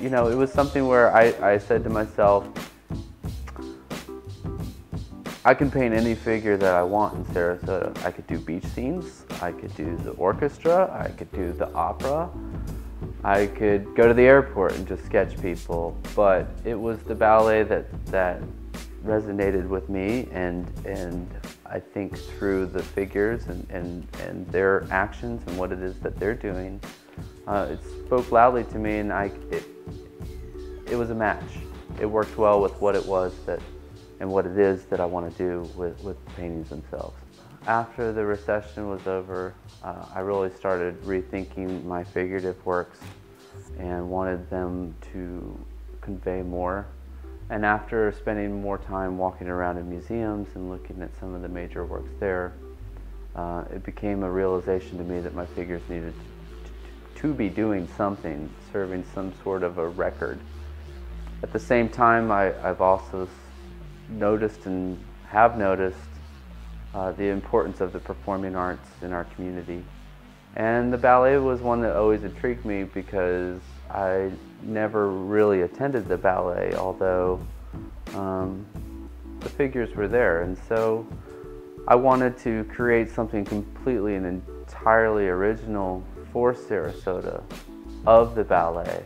you know, it was something where I, I said to myself, I can paint any figure that I want in Sarasota. I could do beach scenes, I could do the orchestra, I could do the opera, I could go to the airport and just sketch people, but it was the ballet that, that resonated with me and, and I think through the figures and, and, and their actions and what it is that they're doing, uh, it spoke loudly to me and I, it, it was a match. It worked well with what it was that, and what it is that I want to do with, with the paintings themselves. After the recession was over, uh, I really started rethinking my figurative works and wanted them to convey more. And after spending more time walking around in museums and looking at some of the major works there, uh, it became a realization to me that my figures needed to, to be doing something, serving some sort of a record. At the same time, I, have also noticed and have noticed uh, the importance of the performing arts in our community. And the ballet was one that always intrigued me because I never really attended the ballet, although um, the figures were there. And so I wanted to create something completely and entirely original for Sarasota of the ballet.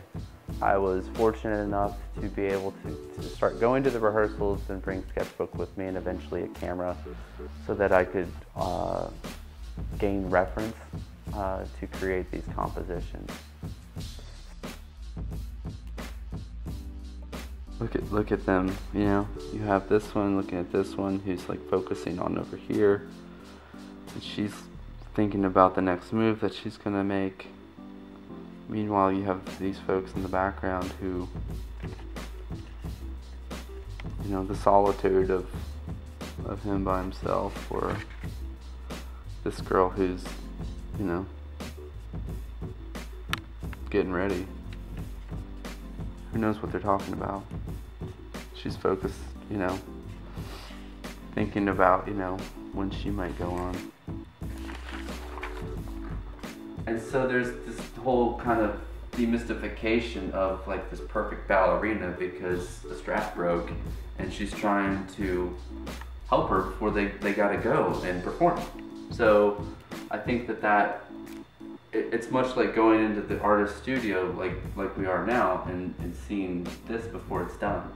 I was fortunate enough to be able to, to, start going to the rehearsals and bring sketchbook with me and eventually a camera so that I could uh, gain reference uh, to create these compositions. Look at look at them, you know. You have this one looking at this one who's like focusing on over here. And she's thinking about the next move that she's gonna make. Meanwhile, you have these folks in the background who, you know, the solitude of of him by himself, or this girl who's, you know, getting ready. Who knows what they're talking about? She's focused, you know, thinking about, you know, when she might go on. And so there's this whole kind of demystification of like this perfect ballerina because the strap broke and she's trying to help her before they, they gotta go and perform. So I think that that it, it's much like going into the artist studio like like we are now and, and seeing this before it's done.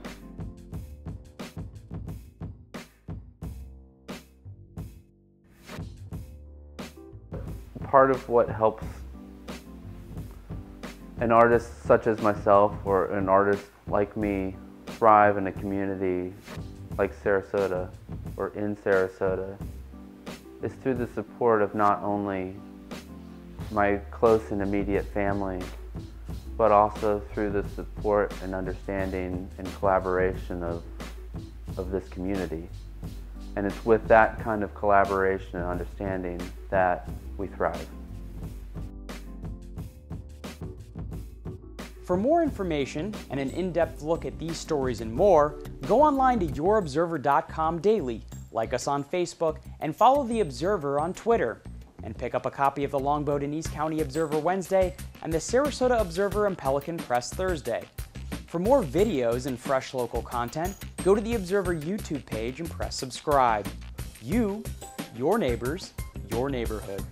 Part of what helps an artist such as myself or an artist like me thrive in a community like Sarasota or in Sarasota is through the support of not only my close and immediate family, but also through the support and understanding and collaboration of, of this community. And it's with that kind of collaboration and understanding that we thrive. For more information and an in-depth look at these stories and more, go online to yourobserver.com daily, like us on Facebook, and follow The Observer on Twitter and pick up a copy of the Longboat and East County Observer Wednesday and the Sarasota Observer and Pelican Press Thursday. For more videos and fresh local content, go to the Observer YouTube page and press subscribe. You, your neighbors, your neighborhood.